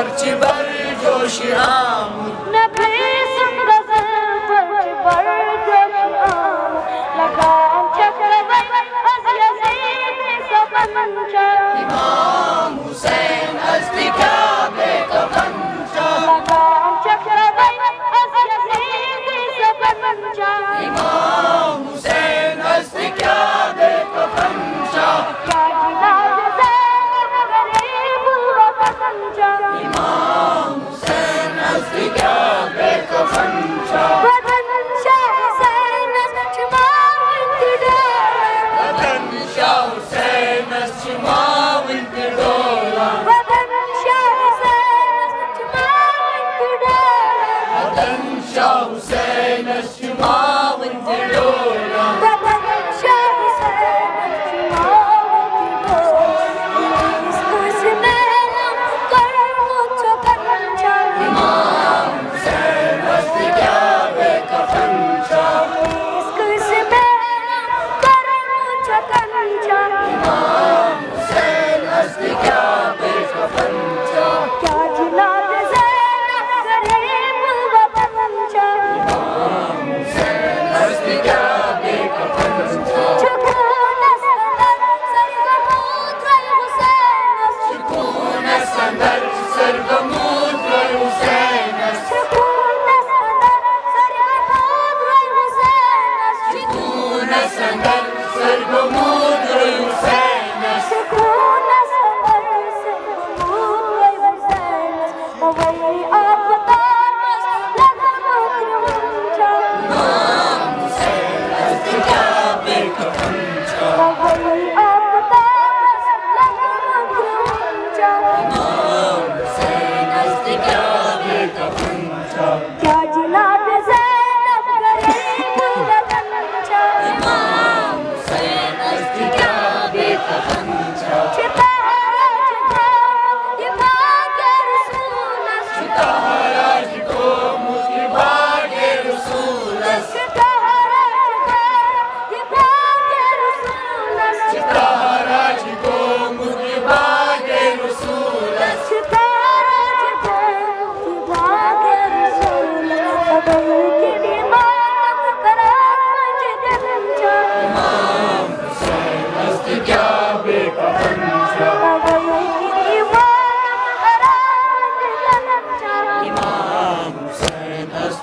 Archibald. جوشی هم Timóteo.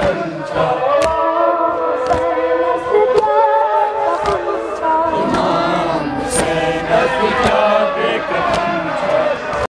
chân trời